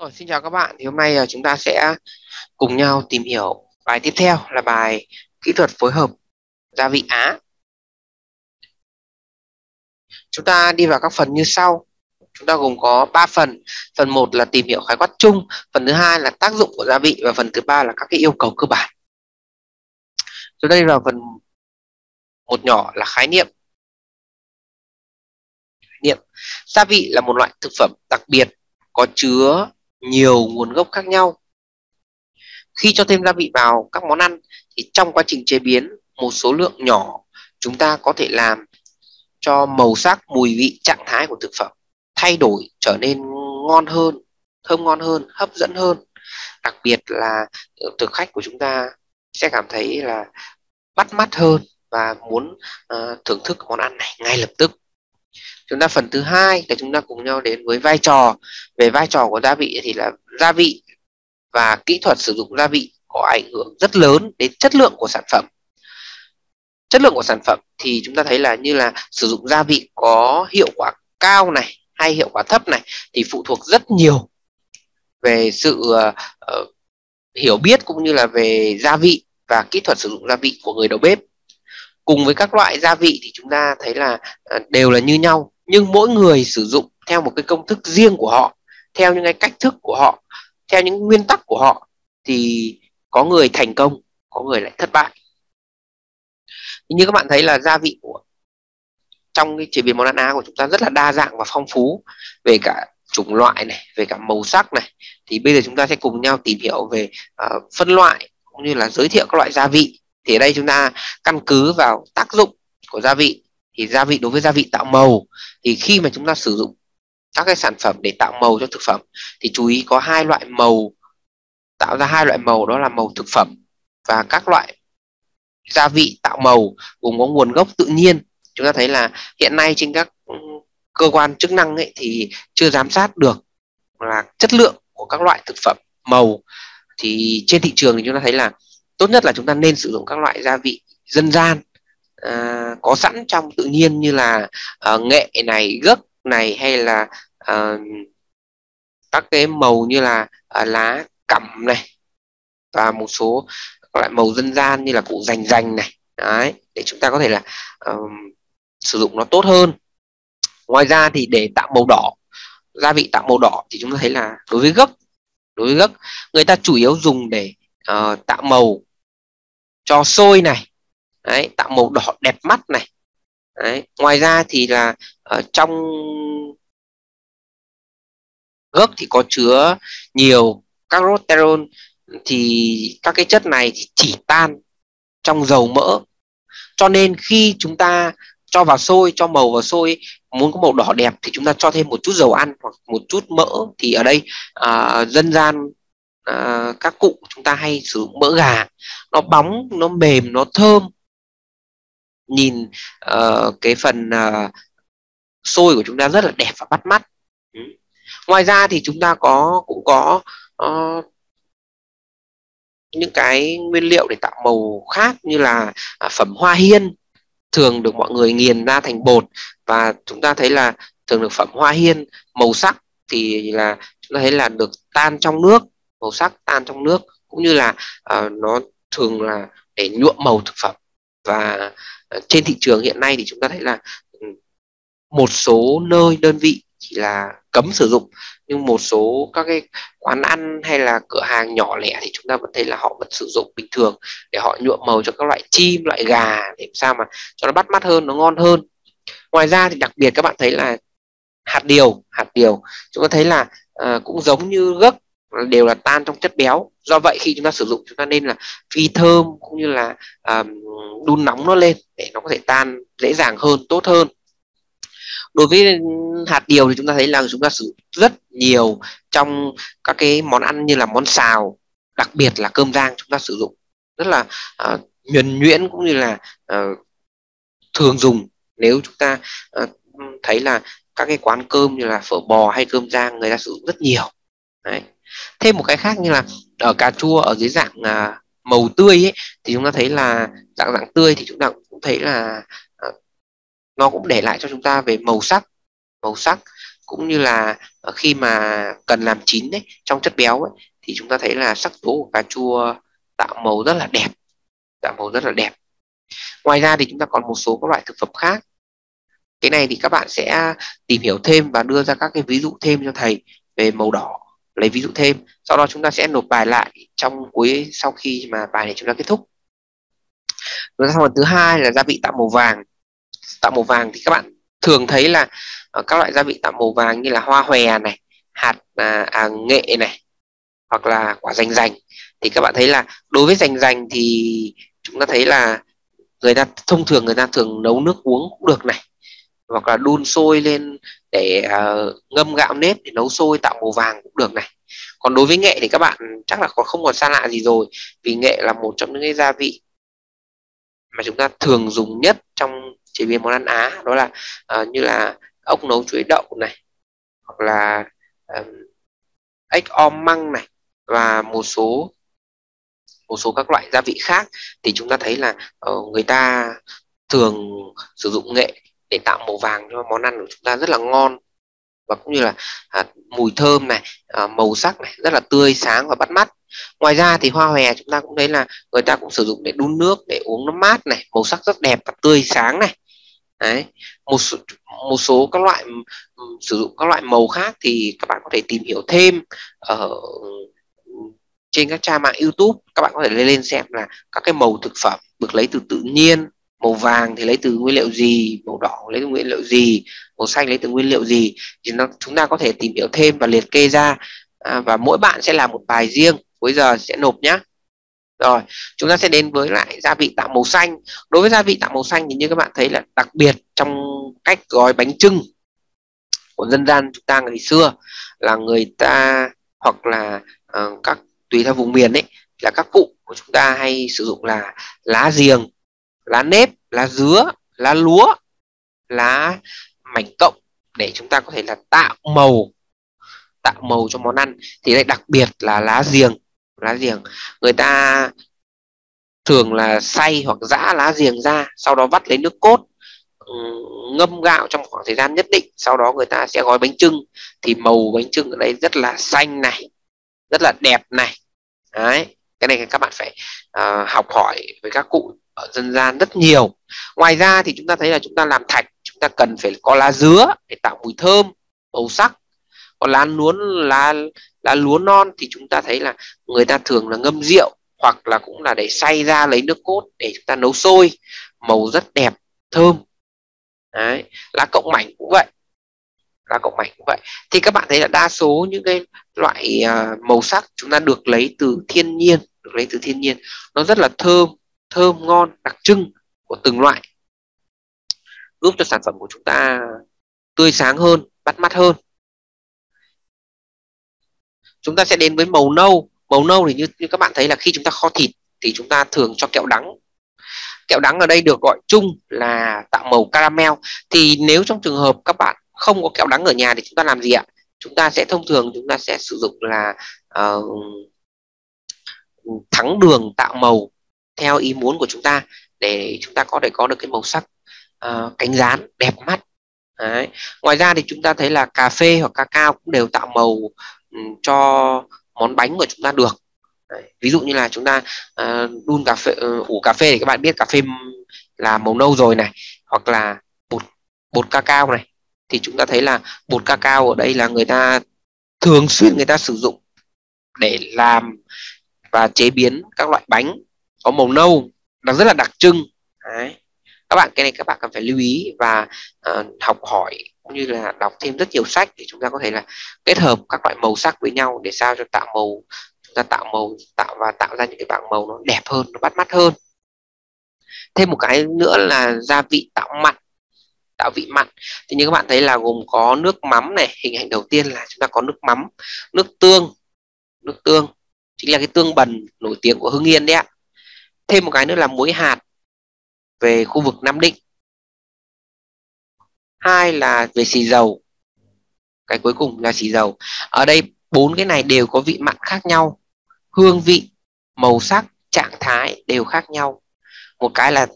Rồi, xin chào các bạn. Thì hôm nay ờ, chúng ta sẽ cùng nhau tìm hiểu bài tiếp theo là bài kỹ thuật phối hợp gia vị Á. Chúng ta đi vào các phần như sau. Chúng ta gồm có 3 phần. Phần 1 là tìm hiểu khái quát chung, phần thứ hai là tác dụng của gia vị và phần thứ ba là các cái yêu cầu cơ bản. Chúng ta đi vào phần một nhỏ là khái niệm. Khái niệm. Gia vị là một loại thực phẩm đặc biệt có chứa nhiều nguồn gốc khác nhau. Khi cho thêm gia vị vào các món ăn thì trong quá trình chế biến một số lượng nhỏ chúng ta có thể làm cho màu sắc, mùi vị, trạng thái của thực phẩm thay đổi trở nên ngon hơn, thơm ngon hơn, hấp dẫn hơn. Đặc biệt là ờ, thực khách của chúng ta sẽ cảm thấy là bắt mắt hơn và muốn uh, thưởng thức món ăn này ngay lập tức chúng ta phần thứ hai là chúng ta cùng nhau đến với vai trò. Về vai trò của gia vị thì là gia vị và kỹ thuật sử dụng gia vị có ảnh hưởng rất lớn đến chất lượng của sản phẩm. Chất lượng của sản phẩm thì chúng ta thấy là như là sử dụng gia vị có hiệu quả cao này hay hiệu quả thấp này thì phụ thuộc rất nhiều về sự uh, hiểu biết cũng như là về gia vị và kỹ thuật sử dụng gia vị của người đầu bếp. Cùng với các loại gia vị thì chúng ta thấy là uh, đều là như nhau nhưng mỗi người sử dụng theo một cái công thức riêng của họ theo những cái cách thức của họ theo những nguyên tắc của họ thì có người thành công có người lại thất bại. Như các bạn thấy là gia vị của trong cái chế biến món ăn Á của chúng ta rất là đa dạng và phong phú về cả chủng loại này về cả màu sắc này. Thì bây giờ chúng ta sẽ cùng nhau tìm hiểu về uh, phân loại cũng như là giới thiệu các loại gia vị. Thì ở đây chúng ta căn cứ vào tác dụng của gia vị thì gia vị, đối với gia vị tạo màu, thì khi mà chúng ta sử dụng các cái sản phẩm để tạo màu cho thực phẩm, thì chú ý có hai loại màu, tạo ra hai loại màu, đó là màu thực phẩm và các loại gia vị tạo màu, gồm có nguồn gốc tự nhiên. Chúng ta thấy là hiện nay trên các ừ, cơ quan chức năng ấy thì chưa giám sát được là chất lượng của các loại thực phẩm màu. Thì trên thị trường thì chúng ta thấy là tốt nhất là chúng ta nên sử dụng các loại gia vị dân gian uh, có sẵn trong tự nhiên như là uh, nghệ này gấc này hay là uh, các cái màu như là uh, lá cẩm này và một số các loại màu dân gian như là cụ rành rành này. Đấy để chúng ta có thể là uh, sử dụng nó tốt hơn. Ngoài ra thì để tạo màu đỏ gia vị tạo màu đỏ thì chúng ta thấy là đối với gấc đối với gấc người ta chủ yếu dùng để uh, tạo màu cho xôi này đấy, tạo màu đỏ đẹp mắt này. Đấy. ngoài ra thì là ở trong gốc thì có chứa nhiều các thì các cái chất này thì chỉ tan trong dầu mỡ. Cho nên khi chúng ta cho vào sôi cho màu vào sôi muốn có màu đỏ đẹp thì chúng ta cho thêm một chút dầu ăn hoặc một chút mỡ. Thì ở đây à, dân gian à, các cụ chúng ta hay sử dụng mỡ gà. Nó bóng nó mềm nó thơm nhìn uh, cái phần uh, xôi của chúng ta rất là đẹp và bắt mắt. Ừ. ngoài ra thì chúng ta có cũng có uh, những cái nguyên liệu để tạo màu khác như là uh, phẩm hoa hiên thường được mọi người nghiền ra thành bột. Và chúng ta thấy là thường được phẩm hoa hiên màu sắc thì là chúng ta thấy là được tan trong nước màu sắc tan trong nước. Cũng như là uh, nó thường là để nhuộm màu thực phẩm và ờ, trên thị trường hiện nay thì chúng ta thấy là ừ, một số nơi đơn vị chỉ là cấm sử dụng nhưng một số các cái quán ăn hay là cửa hàng nhỏ lẻ thì chúng ta vẫn thấy là họ vẫn sử dụng bình thường để họ nhuộm màu cho các loại chim loại gà để sao mà cho nó bắt mắt hơn nó ngon hơn. Ngoài ra thì đặc biệt các bạn thấy là hạt điều hạt điều chúng ta thấy là uh, cũng giống như gấc đều là tan trong chất béo. Do vậy khi chúng ta sử dụng chúng ta nên là phi thơm cũng như là um, đun nóng nó lên để nó có thể tan dễ dàng hơn tốt hơn. Đối với hạt điều thì chúng ta thấy là chúng ta sử dụng rất nhiều trong các cái món ăn như là món xào đặc biệt là cơm rang chúng ta sử dụng. Rất là uh, nhuần nhuyễn cũng như là uh, thường dùng. Nếu chúng ta uh, thấy là các cái quán cơm như là phở bò hay cơm rang người ta sử dụng rất nhiều. Đấy thêm một cái khác như là ở cà chua ở dưới dạng à, màu tươi ấy, thì chúng ta thấy là dạng dạng tươi thì chúng ta cũng thấy là à, nó cũng để lại cho chúng ta về màu sắc màu sắc cũng như là à, khi mà cần làm chín đấy trong chất béo ấy, thì chúng ta thấy là sắc tố của cà chua tạo màu rất là đẹp tạo màu rất là đẹp. Ngoài ra thì chúng ta còn một số các loại thực phẩm khác. Cái này thì các bạn sẽ tìm hiểu thêm và đưa ra các cái ví dụ thêm cho thầy về màu đỏ lấy ví dụ thêm. Sau đó chúng ta sẽ nộp bài lại trong cuối sau khi mà bài này chúng ta kết thúc. Rồi sau phần thứ hai là gia vị tạo màu vàng. Tạo màu vàng thì các bạn thường thấy là ờ, các loại gia vị tạo màu vàng như là hoa hòe này hạt à, à, nghệ này hoặc là quả rành rành thì các bạn thấy là đối với rành rành thì chúng ta thấy là người ta thông thường người ta thường nấu nước uống cũng được này hoặc là đun sôi lên để uh, ngâm gạo nếp để nấu sôi tạo màu vàng cũng được này. Còn đối với nghệ thì các bạn chắc là còn không còn xa lạ gì rồi vì nghệ là một trong những cái gia vị mà chúng ta thường dùng nhất trong chế biến món ăn Á đó là uh, như là ốc nấu chuối đậu này hoặc là um, ếch om măng này và một số một số các loại gia vị khác. Thì chúng ta thấy là uh, người ta thường sử dụng nghệ để tạo màu vàng cho món ăn của chúng ta rất là ngon. Và cũng như là à, mùi thơm này à, màu sắc này rất là tươi sáng và bắt mắt. Ngoài ra thì hoa hòe chúng ta cũng thấy là người ta cũng sử dụng để đun nước để uống nó mát này màu sắc rất đẹp và tươi sáng này. Đấy một số, một số các loại sử dụng các loại màu khác thì các bạn có thể tìm hiểu thêm ở trên các trang mạng YouTube. Các bạn có thể lên xem là các cái màu thực phẩm được lấy từ tự nhiên màu vàng thì lấy từ nguyên liệu gì màu đỏ lấy từ nguyên liệu gì màu xanh lấy từ nguyên liệu gì thì nó, chúng ta có thể tìm hiểu thêm và liệt kê ra. À, và mỗi bạn sẽ làm một bài riêng. Cuối giờ sẽ nộp nhé rồi chúng ta sẽ đến với lại gia vị tạo màu xanh. Đối với gia vị tạo màu xanh thì như các bạn thấy là đặc biệt trong cách gói bánh trưng của dân gian chúng ta ngày xưa là người ta hoặc là uh, các tùy theo vùng miền ấy là các cụ của chúng ta hay sử dụng là lá giềng lá nếp lá dứa lá lúa lá mảnh cộng để chúng ta có thể là tạo màu tạo màu cho món ăn. Thì đây đặc biệt là lá giềng. Lá giềng người ta thường là xay hoặc giã lá giềng ra sau đó vắt lấy nước cốt ngâm gạo trong khoảng thời gian nhất định sau đó người ta sẽ gói bánh trưng thì màu bánh trưng ở đây rất là xanh này rất là đẹp này. Đấy cái này các bạn phải uh, học hỏi với các cụ ở dân gian rất nhiều. Ngoài ra thì chúng ta thấy là chúng ta làm thạch chúng ta cần phải có lá dứa để tạo mùi thơm màu sắc. Còn lá luống lá lá lúa non thì chúng ta thấy là người ta thường là ngâm rượu hoặc là cũng là để xay ra lấy nước cốt để chúng ta nấu sôi màu rất đẹp thơm. Đấy. lá cộng mảnh cũng vậy. Lá cộng mảnh cũng vậy. Thì các bạn thấy là đa số những cái loại uh, màu sắc chúng ta được lấy từ thiên nhiên được lấy từ thiên nhiên. Nó rất là thơm thơm ngon đặc trưng của từng loại giúp cho sản phẩm của chúng ta tươi sáng hơn bắt mắt hơn. Chúng ta sẽ đến với màu nâu. Màu nâu thì như, như các bạn thấy là khi chúng ta kho thịt thì chúng ta thường cho kẹo đắng. Kẹo đắng ở đây được gọi chung là tạo màu caramel. Thì nếu trong trường hợp các bạn không có kẹo đắng ở nhà thì chúng ta làm gì ạ? Chúng ta sẽ thông thường chúng ta sẽ sử dụng là uh, thắng đường tạo màu theo ý muốn của chúng ta để chúng ta có thể có được cái màu sắc uh, cánh rán đẹp mắt Đấy. ngoài ra thì chúng ta thấy là cà phê hoặc cacao cũng đều tạo màu um, cho món bánh của chúng ta được Đấy. ví dụ như là chúng ta uh, đun cà phê uh, ủ cà phê thì các bạn biết cà phê là màu nâu rồi này hoặc là bột bột cacao này thì chúng ta thấy là bột cacao ở đây là người ta thường xuyên người ta sử dụng để làm và chế biến các loại bánh có màu nâu nó rất là đặc trưng. Đấy. các bạn cái này các bạn cần phải lưu ý và uh, học hỏi cũng như là đọc thêm rất nhiều sách để chúng ta có thể là kết hợp các loại màu sắc với nhau để sao cho tạo màu chúng ta tạo màu tạo và tạo ra những cái bảng màu nó đẹp hơn nó bắt mắt hơn. Thêm một cái nữa là gia vị tạo mặn tạo vị mặn. Thì như các bạn thấy là gồm có nước mắm này hình ảnh đầu tiên là chúng ta có nước mắm nước tương. Nước tương chính là cái tương bần nổi tiếng của hưng yên đấy ạ thêm một cái nữa là muối hạt về khu vực nam định. Hai là về xì dầu. Cái cuối cùng là xì dầu. Ở đây bốn cái này đều có vị mặn khác nhau. Hương vị, màu sắc, trạng thái đều khác nhau. Một cái là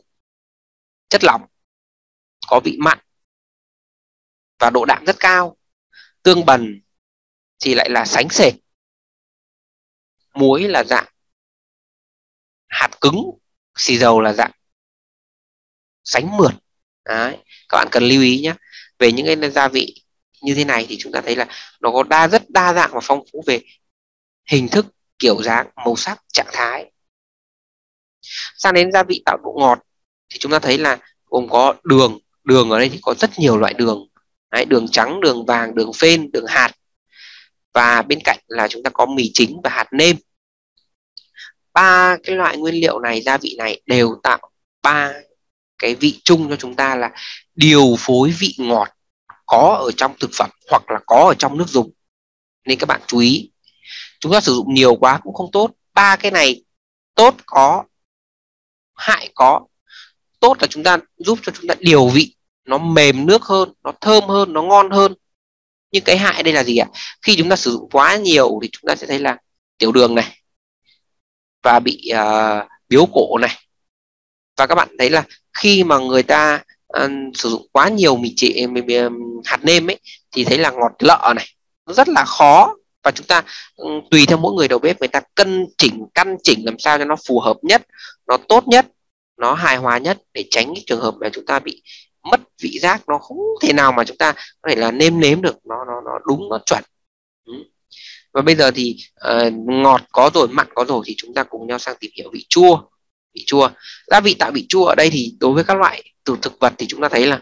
chất lỏng, có vị mặn và độ đạm rất cao. Tương bần thì lại là sánh sệt. Muối là dạng hạt cứng xì dầu là dạng sánh mượt. Đấy. các bạn cần lưu ý nhé về những cái gia vị như thế này thì chúng ta thấy là nó có đa rất đa dạng và phong phú về hình thức kiểu dáng màu sắc trạng thái. Sang đến gia vị tạo độ ngọt thì chúng ta thấy là gồm có đường. Đường ở đây thì có rất nhiều loại đường. Đấy, đường trắng đường vàng đường phên đường hạt. Và bên cạnh là chúng ta có mì chính và hạt nêm ba cái loại nguyên liệu này, gia vị này đều tạo ba cái vị chung cho chúng ta là điều phối vị ngọt có ở trong thực phẩm hoặc là có ở trong nước dùng. Nên các bạn chú ý, chúng ta sử dụng nhiều quá cũng không tốt. Ba cái này tốt có, hại có. Tốt là chúng ta giúp cho chúng ta điều vị, nó mềm nước hơn, nó thơm hơn, nó ngon hơn. Nhưng cái hại đây là gì ạ? Khi chúng ta sử dụng quá nhiều thì chúng ta sẽ thấy là tiểu đường này và bị uh, biếu cổ này. Và các bạn thấy là khi mà người ta uh, sử dụng quá nhiều mì chỉ hạt nêm ấy thì thấy là ngọt lợ này nó rất là khó. Và chúng ta um, tùy theo mỗi người đầu bếp người ta cân chỉnh căn chỉnh làm sao cho nó phù hợp nhất nó tốt nhất nó hài hòa nhất để tránh cái trường hợp là chúng ta bị mất vị giác. Nó không thể nào mà chúng ta có thể là nêm nếm được nó nó nó đúng nó chuẩn. Ừ và bây giờ thì uh, ngọt có rồi mặn có rồi thì chúng ta cùng nhau sang tìm hiểu vị chua vị chua gia vị tạo vị chua ở đây thì đối với các loại từ thực vật thì chúng ta thấy là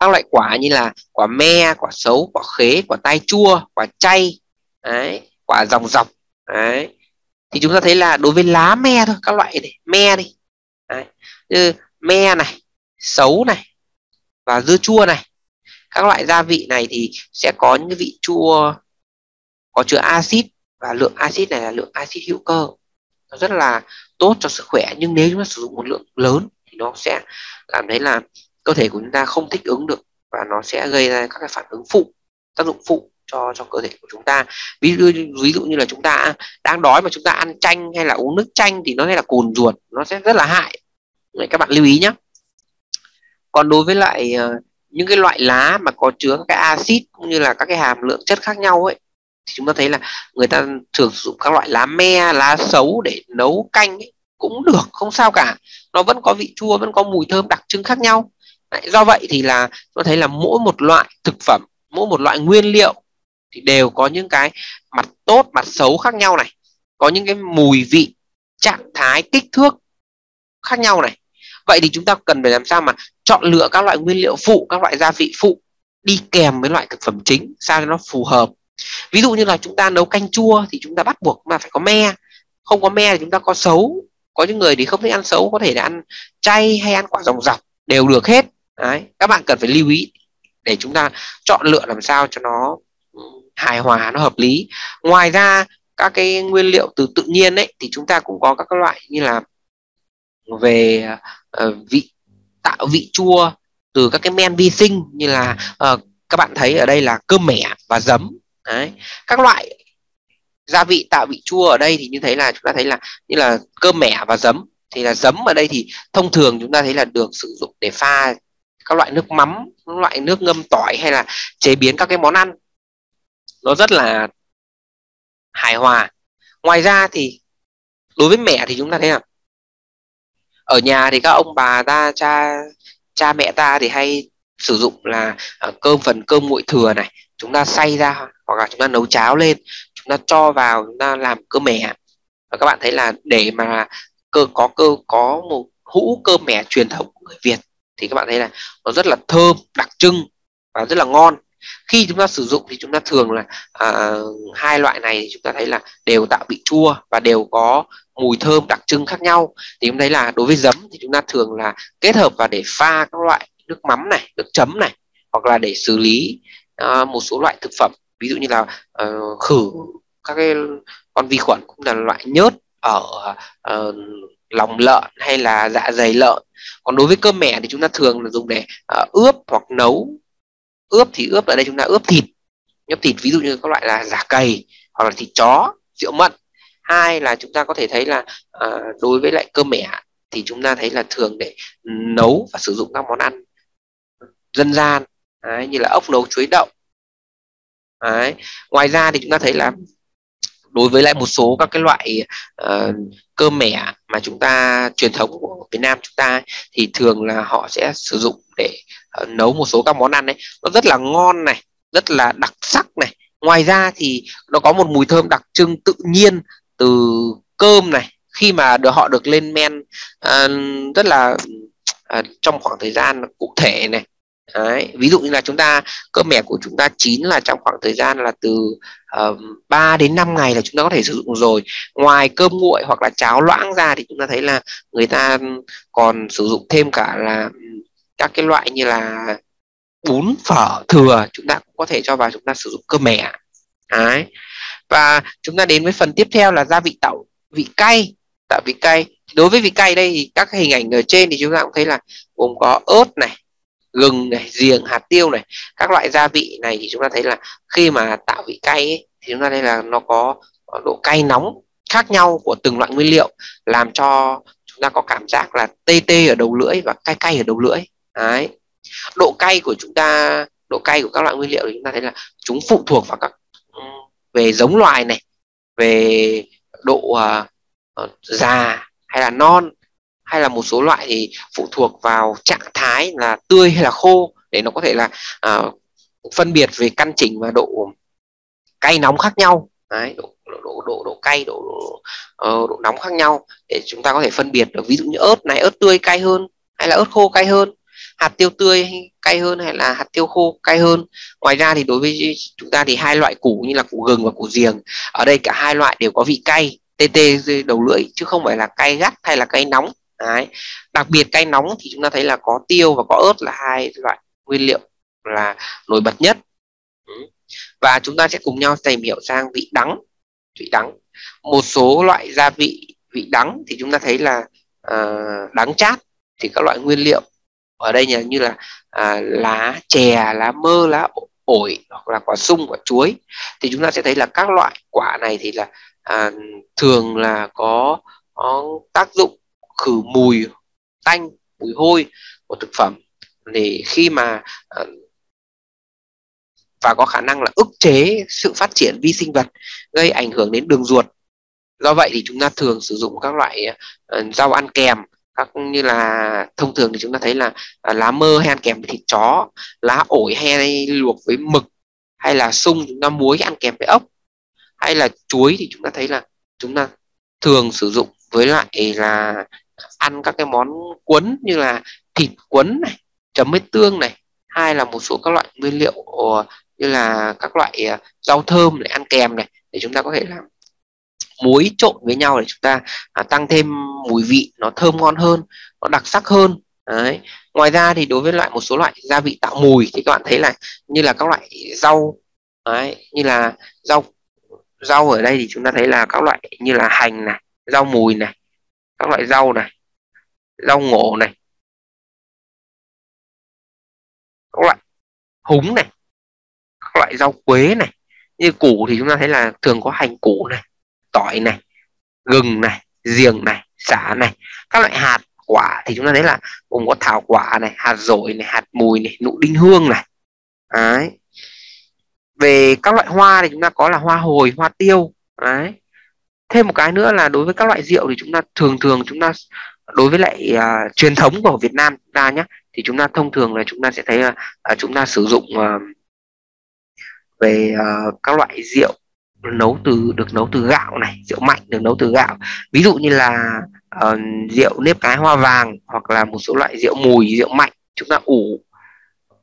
các loại quả như là quả me quả xấu, quả khế quả tai chua quả chay đấy, quả dòng dọc đấy thì chúng ta thấy là đối với lá me thôi các loại này, me đi đấy. như me này xấu này và dưa chua này các loại gia vị này thì sẽ có những vị chua có chứa axit và lượng axit này là lượng axit hữu cơ. Nó rất là tốt cho sức khỏe nhưng nếu chúng ta sử dụng một lượng lớn thì nó sẽ làm thấy là cơ thể của chúng ta không thích ứng được và nó sẽ gây ra các cái phản ứng phụ tác dụng phụ cho cho cơ thể của chúng ta. Ví dụ ví dụ như là chúng ta đang đói mà chúng ta ăn chanh hay là uống nước chanh thì nó sẽ là cồn ruột nó sẽ rất là hại. Đấy, các bạn lưu ý nhé còn đối với lại uh, những cái loại lá mà có chứa các cái axit cũng như là các cái hàm lượng chất khác nhau ấy thì chúng ta thấy là người ta thường sử dụng các loại lá me lá xấu để nấu canh ấy, cũng được không sao cả. Nó vẫn có vị chua vẫn có mùi thơm đặc trưng khác nhau. Đấy, do vậy thì là chúng ta thấy là mỗi một loại thực phẩm mỗi một loại nguyên liệu thì đều có những cái mặt tốt mặt xấu khác nhau này. Có những cái mùi vị trạng thái kích thước khác nhau này. Vậy thì chúng ta cần phải làm sao mà chọn lựa các loại nguyên liệu phụ các loại gia vị phụ đi kèm với loại thực phẩm chính sao cho nó phù hợp ví dụ như là chúng ta nấu canh chua thì chúng ta bắt buộc mà phải có me. Không có me thì chúng ta có xấu có những người thì không thích ăn xấu có thể là ăn chay hay ăn quả ròng dọc đều được hết. Đấy. các bạn cần phải lưu ý để chúng ta chọn lựa làm sao cho nó hài hòa nó hợp lý. Ngoài ra các cái nguyên liệu từ tự nhiên ấy thì chúng ta cũng có các loại như là về uh, vị tạo vị chua từ các cái men vi sinh như là uh, các bạn thấy ở đây là cơm mẻ và giấm. Đấy. các loại gia vị tạo vị chua ở đây thì như thế là chúng ta thấy là như là cơm mẻ và giấm. Thì là giấm ở đây thì thông thường chúng ta thấy là được sử dụng để pha các loại nước mắm loại nước ngâm tỏi hay là chế biến các cái món ăn. Nó rất là hài hòa. Ngoài ra thì đối với mẹ thì chúng ta thấy là ở nhà thì các ông bà ta, cha cha mẹ ta thì hay sử dụng là ờ, cơm phần cơm nguội thừa này chúng ta xay ra hoặc là chúng ta nấu cháo lên chúng ta cho vào chúng ta làm cơm mẻ. Và các bạn thấy là để mà cơ có cơ có một hũ cơm mẻ truyền thống của người Việt thì các bạn thấy là nó rất là thơm đặc trưng và rất là ngon. Khi chúng ta sử dụng thì chúng ta thường là à, hai loại này chúng ta thấy là đều tạo vị chua và đều có mùi thơm đặc trưng khác nhau. Thì chúng thấy là đối với giấm thì chúng ta thường là kết hợp và để pha các loại nước mắm này nước chấm này hoặc là để xử lý À, một số loại thực phẩm. Ví dụ như là uh, khử các cái con vi khuẩn cũng là loại nhớt ở uh, lòng lợn hay là dạ dày lợn. Còn đối với cơm mẻ thì chúng ta thường là dùng để uh, ướp hoặc nấu. Ướp thì ướp ở đây chúng ta ướp thịt. Ướp thịt ví dụ như các loại là giả cầy hoặc là thịt chó rượu mận. Hai là chúng ta có thể thấy là uh, đối với lại cơm mẻ thì chúng ta thấy là thường để nấu và sử dụng các món ăn dân gian đấy, như là ốc nấu chuối đậu. Đấy. ngoài ra thì chúng ta thấy là đối với lại một số các cái loại uh, cơm mẻ mà chúng ta truyền thống của Việt Nam chúng ta thì thường là họ sẽ sử dụng để uh, nấu một số các món ăn đấy nó rất là ngon này rất là đặc sắc này. Ngoài ra thì nó có một mùi thơm đặc trưng tự nhiên từ cơm này. Khi mà được họ được lên men uh, rất là uh, trong khoảng thời gian cụ thể này Đấy, ví dụ như là chúng ta cơm mẻ của chúng ta chín là trong khoảng thời gian là từ uh, 3 đến 5 ngày là chúng ta có thể sử dụng rồi ngoài cơm nguội hoặc là cháo loãng ra thì chúng ta thấy là người ta còn sử dụng thêm cả là các cái loại như là bún phở thừa chúng ta cũng có thể cho vào chúng ta sử dụng cơm mẻ Đấy. và chúng ta đến với phần tiếp theo là gia vị tạo vị cay tạo vị cay đối với vị cay đây thì các hình ảnh ở trên thì chúng ta cũng thấy là gồm có ớt này gừng này giềng hạt tiêu này các loại gia vị này thì chúng ta thấy là khi mà tạo vị cay ấy, thì chúng ta thấy là nó có độ cay nóng khác nhau của từng loại nguyên liệu làm cho chúng ta có cảm giác là tê tê ở đầu lưỡi và cay cay ở đầu lưỡi. Đấy. Độ cay của chúng ta độ cay của các loại nguyên liệu thì chúng ta thấy là chúng phụ thuộc vào các về giống loài này về độ uh, già hay là non hay là một số loại thì phụ thuộc vào trạng thái là tươi hay là khô để nó có thể là uh, phân biệt về căn chỉnh và độ cay nóng khác nhau. Đấy, độ, độ, độ, độ, độ cay độ, độ, uh, độ nóng khác nhau để chúng ta có thể phân biệt được. Ví dụ như ớt này ớt tươi cay hơn hay là ớt khô cay hơn? Hạt tiêu tươi cay hơn hay là hạt tiêu khô cay hơn? Ngoài ra thì đối với chúng ta thì hai loại củ như là củ gừng và củ giềng ở đây cả hai loại đều có vị cay tê tê đầu lưỡi chứ không phải là cay gắt hay là cay nóng. Đấy. đặc biệt cay nóng thì chúng ta thấy là có tiêu và có ớt là hai loại nguyên liệu là nổi bật nhất và chúng ta sẽ cùng nhau tìm hiểu sang vị đắng vị đắng một số loại gia vị vị đắng thì chúng ta thấy là uh, đắng chát thì các loại nguyên liệu ở đây như là uh, lá chè lá mơ lá ổi hoặc là quả sung quả chuối thì chúng ta sẽ thấy là các loại quả này thì là uh, thường là có, có tác dụng khử mùi tanh, mùi hôi của thực phẩm. Để khi mà ờ, và có khả năng là ức chế sự phát triển vi sinh vật, gây ảnh hưởng đến đường ruột. Do vậy thì chúng ta thường sử dụng các loại ờ, rau ăn kèm, các như là thông thường thì chúng ta thấy là ờ, lá mơ hay ăn kèm với thịt chó, lá ổi hay luộc với mực, hay là sung chúng ta muối ăn kèm với ốc, hay là chuối thì chúng ta thấy là chúng ta thường sử dụng với lại là ăn các cái món cuốn như là thịt cuốn này chấm với tương này hay là một số các loại nguyên liệu ờ, như là các loại ờ, rau thơm để ăn kèm này để chúng ta có thể làm muối trộn với nhau để chúng ta à, tăng thêm mùi vị nó thơm ngon hơn nó đặc sắc hơn. Đấy. Ngoài ra thì đối với loại một số loại gia vị tạo mùi thì các bạn thấy là như là các loại rau đấy, như là rau rau ở đây thì chúng ta thấy là các loại như là hành này rau mùi này các loại rau này, rau ngổ này, các loại húng này, các loại rau quế này. Như củ thì chúng ta thấy là thường có hành củ này, tỏi này, gừng này, giềng này xả này. Các loại hạt quả thì chúng ta thấy là gồm có thảo quả này, hạt dổi này, hạt mùi này, nụ đinh hương này. Đấy. Về các loại hoa thì chúng ta có là hoa hồi, hoa tiêu. Đấy thêm một cái nữa là đối với các loại rượu thì chúng ta thường thường chúng ta đối với lại uh, truyền thống của Việt Nam chúng ta nhé thì chúng ta thông thường là chúng ta sẽ thấy là uh, chúng ta sử dụng uh, về uh, các loại rượu nấu từ được nấu từ gạo này rượu mạnh được nấu từ gạo. Ví dụ như là uh, rượu nếp cái hoa vàng hoặc là một số loại rượu mùi rượu mạnh chúng ta ủ.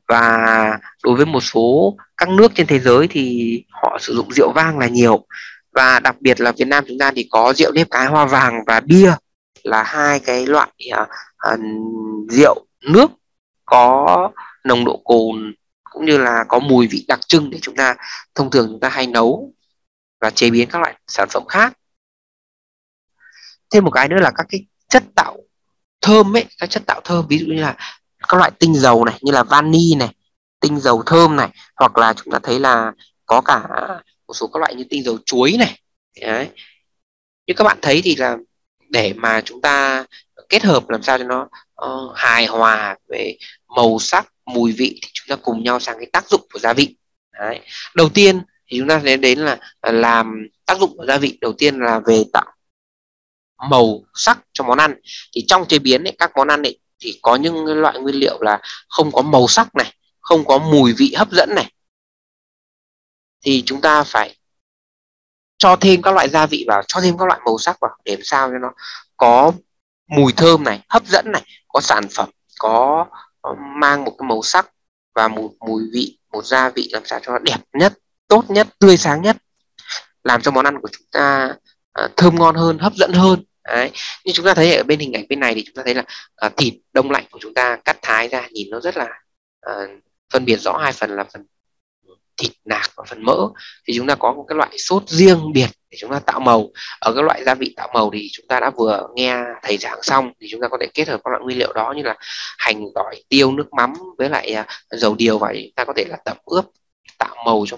Và đối với một số các nước trên thế giới thì họ sử dụng rượu vang là nhiều và đặc biệt là Việt Nam chúng ta thì có rượu nếp cái hoa vàng và bia là hai cái loại uh, uh, rượu nước có nồng độ cồn cũng như là có mùi vị đặc trưng để chúng ta thông thường chúng ta hay nấu và chế biến các loại sản phẩm khác. Thêm một cái nữa là các cái chất tạo thơm ấy các chất tạo thơm ví dụ như là các loại tinh dầu này như là vani này tinh dầu thơm này hoặc là chúng ta thấy là có cả một số các loại như tinh dầu chuối này. Đấy. như các bạn thấy thì là để mà chúng ta kết hợp làm sao cho nó uh, hài hòa về màu sắc mùi vị thì chúng ta cùng nhau sang cái tác dụng của gia vị. Đấy. đầu tiên thì chúng ta sẽ đến là à, làm tác dụng của gia vị. Đầu tiên là về tạo màu sắc cho món ăn. Thì trong chế biến ấy, các món ăn ấy, thì có những loại nguyên liệu là không có màu sắc này không có mùi vị hấp dẫn này thì chúng ta phải cho thêm các loại gia vị vào cho thêm các loại màu sắc vào để làm sao cho nó có mùi thơm này hấp dẫn này có sản phẩm có, ờ, mang một cái màu sắc và một mùi vị một gia vị làm sao cho nó đẹp nhất tốt nhất tươi sáng nhất làm cho món ăn của chúng ta ờ, thơm ngon hơn hấp dẫn hơn Đấy. như chúng ta thấy ở bên hình ảnh bên này thì chúng ta thấy là uh, thịt đông lạnh của chúng ta cắt thái ra nhìn nó rất là uh, phân biệt rõ hai phần là phần thịt nạc và phần mỡ, thì chúng ta có một cái loại sốt riêng biệt để chúng ta tạo màu. Ở các loại gia vị tạo màu thì chúng ta đã vừa nghe thầy giảng xong, thì chúng ta có thể kết hợp các loại nguyên liệu đó như là hành tỏi, tiêu, nước mắm với lại à, dầu điều và chúng ta có thể là tẩm ướp, tạo màu cho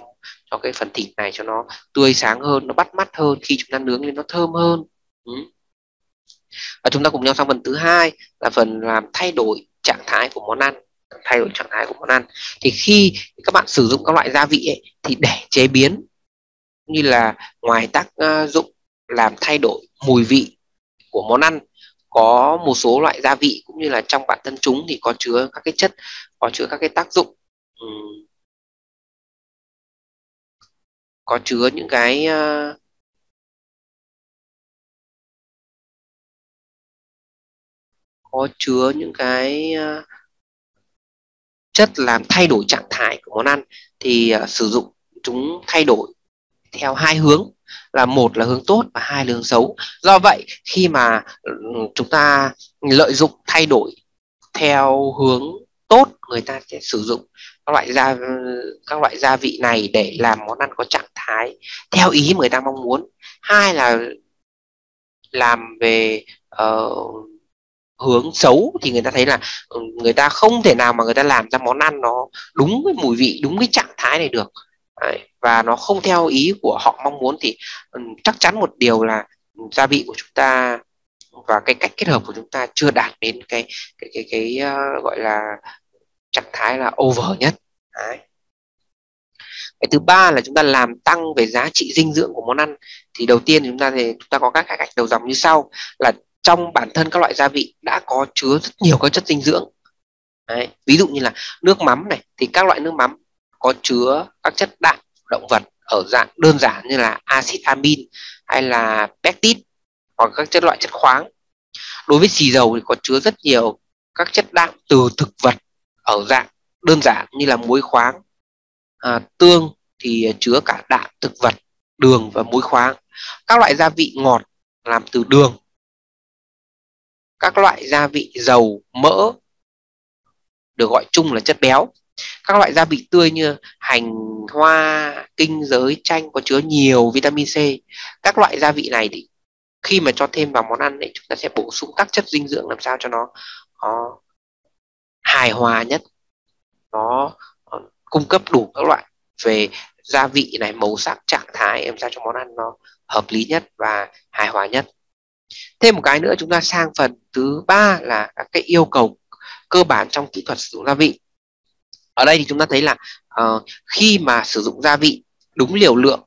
cho cái phần thịt này cho nó tươi sáng hơn, nó bắt mắt hơn khi chúng ta nướng lên nó thơm hơn. Ừ. và chúng ta cùng nhau sang phần thứ hai là phần làm thay đổi trạng thái của món ăn thay đổi trạng thái của món ăn. Thì khi các bạn sử dụng các loại gia vị ấy, thì để chế biến như là ngoài tác ờ, dụng làm thay đổi mùi vị của món ăn có một số loại gia vị cũng như là trong bản thân chúng thì có chứa các cái chất có chứa các cái tác dụng um, có chứa những cái uh, có chứa những cái uh, chất làm thay đổi trạng thái của món ăn thì uh, sử dụng chúng thay đổi theo hai hướng là một là hướng tốt và hai là hướng xấu. Do vậy khi mà ừ, chúng ta lợi dụng thay đổi theo hướng tốt người ta sẽ sử dụng các loại gia ừ, các loại gia vị này để làm món ăn có trạng thái theo ý người ta mong muốn. Hai là làm về uh, hướng xấu thì người ta thấy là ừ, người ta không thể nào mà người ta làm ra món ăn nó đúng cái mùi vị đúng cái trạng thái này được. Đấy, và nó không theo ý của họ mong muốn thì ừ, chắc chắn một điều là gia vị của chúng ta và cái cách kết hợp của chúng ta chưa đạt đến cái cái cái cái, uh, gọi là trạng thái là over nhất. Đấy. cái thứ ba là chúng ta làm tăng về giá trị dinh dưỡng của món ăn. Thì đầu tiên chúng ta thì chúng ta có các cách đầu dòng như sau là trong bản thân các loại gia vị đã có chứa rất nhiều các chất dinh dưỡng. Đấy. ví dụ như là nước mắm này thì các loại nước mắm có chứa các chất đạm động vật ở dạng đơn giản như là axit amin hay là pectin hoặc các chất loại chất khoáng. Đối với xì dầu thì có chứa rất nhiều các chất đạm từ thực vật ở dạng đơn giản như là muối khoáng. À, tương thì chứa cả đạm thực vật đường và muối khoáng. Các loại gia vị ngọt làm từ đường các loại gia vị dầu, mỡ, được gọi chung là chất béo. Các loại gia vị tươi như hành, hoa, kinh giới, chanh có chứa nhiều vitamin C. Các loại gia vị này thì khi mà cho thêm vào món ăn thì chúng ta sẽ bổ sung các chất dinh dưỡng làm sao cho nó nó hài hòa nhất. Nó ờ, cung cấp đủ các loại về gia vị này, màu sắc, trạng thái, làm sao cho món ăn nó hợp lý nhất và hài hòa nhất thêm một cái nữa chúng ta sang phần thứ ba là các cái yêu cầu cơ bản trong kỹ thuật sử dụng gia vị. Ở đây thì chúng ta thấy là uh, khi mà sử dụng gia vị đúng liều lượng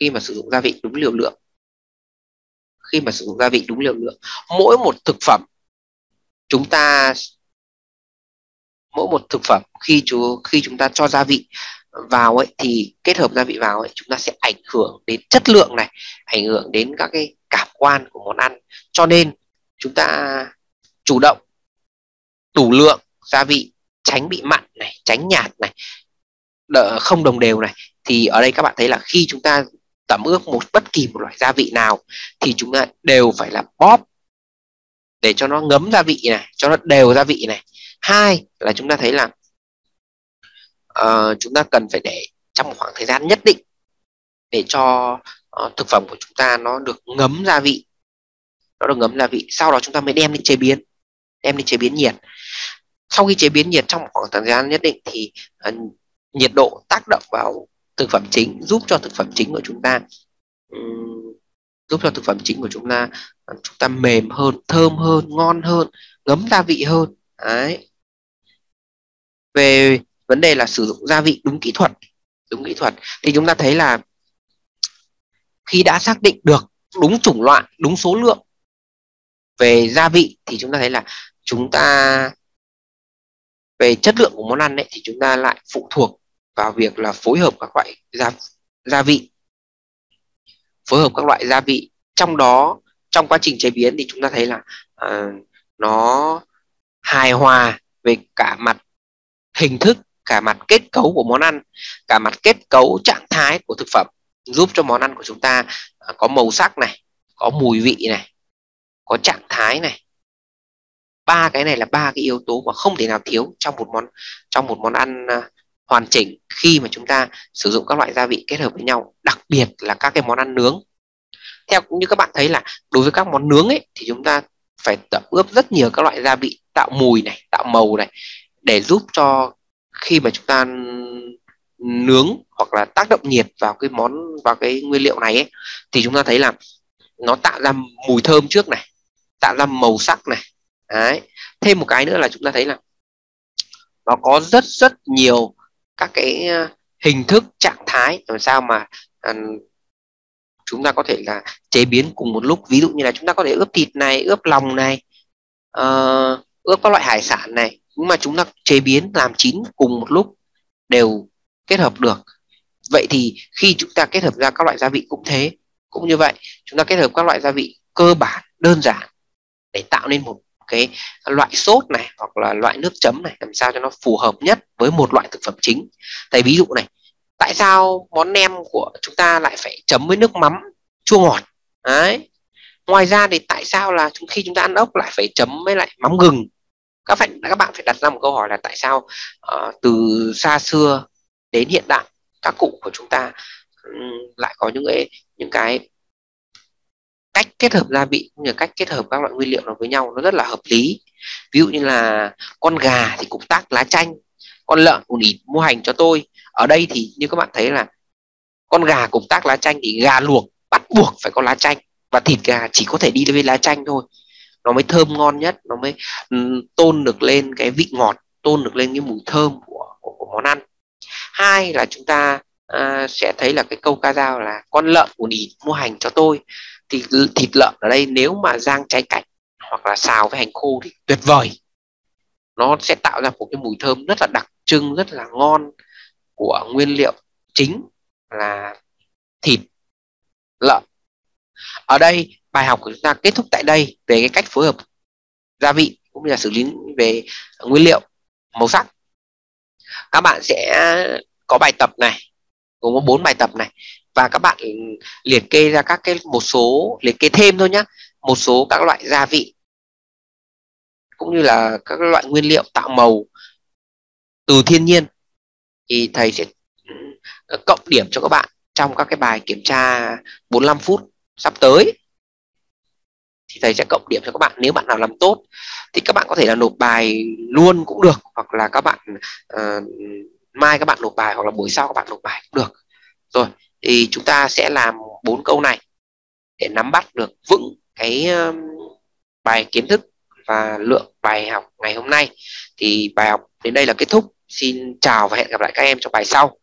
khi mà sử dụng gia vị đúng liều lượng khi mà sử dụng gia vị đúng liều lượng mỗi một thực phẩm chúng ta mỗi một thực phẩm khi chú khi chúng ta cho gia vị vào ấy thì kết hợp gia vị vào ấy chúng ta sẽ ảnh hưởng đến chất lượng này ảnh hưởng đến các cái cảm quan của món ăn. Cho nên chúng ta chủ động đủ lượng gia vị tránh bị mặn này tránh nhạt này đỡ không đồng đều này thì ở đây các bạn thấy là khi chúng ta tẩm ướp một bất kỳ một loại gia vị nào thì chúng ta đều phải là bóp để cho nó ngấm gia vị này cho nó đều gia vị này. Hai là chúng ta thấy là uh, chúng ta cần phải để trong một khoảng thời gian nhất định để cho uh, thực phẩm của chúng ta nó được ngấm gia vị. Nó được ngấm gia vị. Sau đó chúng ta mới đem đi chế biến. Đem đi chế biến nhiệt. Sau khi chế biến nhiệt trong khoảng thời gian nhất định thì uh, nhiệt độ tác động vào thực phẩm chính giúp cho thực phẩm chính của chúng ta um, giúp cho thực phẩm chính của chúng ta uh, chúng ta mềm hơn thơm hơn ngon hơn ngấm gia vị hơn. Đấy. Về vấn đề là sử dụng gia vị đúng kỹ thuật. Đúng kỹ thuật. Thì chúng ta thấy là khi đã xác định được đúng chủng loại đúng số lượng về gia vị thì chúng ta thấy là chúng ta về chất lượng của món ăn ấy, thì chúng ta lại phụ thuộc vào việc là phối hợp các loại gia gia vị. Phối hợp các loại gia vị. Trong đó trong quá trình chế biến thì chúng ta thấy là à, nó hài hòa về cả mặt hình thức cả mặt kết cấu của món ăn cả mặt kết cấu trạng thái của thực phẩm giúp cho món ăn của chúng ta à, có màu sắc này, có mùi vị này, có trạng thái này. Ba cái này là ba cái yếu tố mà không thể nào thiếu trong một món, trong một món ăn à, hoàn chỉnh khi mà chúng ta sử dụng các loại gia vị kết hợp với nhau, đặc biệt là các cái món ăn nướng. Theo cũng như các bạn thấy là đối với các món nướng ấy, thì chúng ta phải tập ướp rất nhiều các loại gia vị, tạo mùi này, tạo màu này, để giúp cho khi mà chúng ta nướng hoặc là tác động nhiệt vào cái món vào cái nguyên liệu này ấy, thì chúng ta thấy là nó tạo ra mùi thơm trước này tạo ra màu sắc này. Đấy. Thêm một cái nữa là chúng ta thấy là nó có rất rất nhiều các cái à, hình thức trạng thái làm sao mà à, chúng ta có thể là chế biến cùng một lúc. Ví dụ như là chúng ta có thể ướp thịt này ướp lòng này uh, ướp các loại hải sản này nhưng mà chúng ta chế biến làm chín cùng một lúc đều kết hợp được. Vậy thì khi chúng ta kết hợp ra các loại gia vị cũng thế cũng như vậy chúng ta kết hợp các loại gia vị cơ bản đơn giản để tạo nên một cái loại sốt này hoặc là loại nước chấm này làm sao cho nó phù hợp nhất với một loại thực phẩm chính. Tại ví dụ này tại sao món nem của chúng ta lại phải chấm với nước mắm chua ngọt? Đấy. Ngoài ra thì tại sao là khi chúng ta ăn ốc lại phải chấm với lại mắm gừng? Các bạn các bạn phải đặt ra một câu hỏi là tại sao uh, từ xa xưa đến hiện đại các cụ của chúng ta ừ, lại có những cái những cái cách kết hợp gia vị cũng như cách kết hợp các loại nguyên liệu nó với nhau nó rất là hợp lý. Ví dụ như là con gà thì cũng tác lá chanh con lợn cũng ít mua hành cho tôi. Ở đây thì như các bạn thấy là con gà cùng tác lá chanh thì gà luộc bắt buộc phải có lá chanh và thịt gà chỉ có thể đi với lá chanh thôi. Nó mới thơm ngon nhất nó mới ừ, tôn được lên cái vị ngọt tôn được lên cái mùi thơm của, của, của món ăn hai là chúng ta uh, sẽ thấy là cái câu ca dao là con lợn của ít mua hành cho tôi. Thì thịt lợn ở đây nếu mà rang trái cảnh hoặc là xào với hành khô thì tuyệt vời. Nó sẽ tạo ra một cái mùi thơm rất là đặc trưng rất là ngon của nguyên liệu chính là thịt lợn. Ở đây bài học của chúng ta kết thúc tại đây về cái cách phối hợp gia vị cũng như là xử lý về nguyên liệu màu sắc các bạn sẽ có bài tập này gồm có bốn bài tập này, và các bạn liệt kê ra các cái, một số, liệt kê thêm thôi nhé một số các loại gia vị, cũng như là các loại nguyên liệu tạo màu từ thiên nhiên. Thì thầy sẽ ừ, cộng điểm cho các bạn trong các cái bài kiểm tra 45 phút sắp tới thì thầy sẽ cộng điểm cho các bạn. Nếu bạn nào làm tốt thì các bạn có thể là nộp bài luôn cũng được hoặc là các bạn uh, mai các bạn nộp bài hoặc là buổi sau các bạn nộp bài cũng được. Rồi thì chúng ta sẽ làm bốn câu này để nắm bắt được vững cái uh, bài kiến thức và lượng bài học ngày hôm nay. Thì bài học đến đây là kết thúc. Xin chào và hẹn gặp lại các em trong bài sau.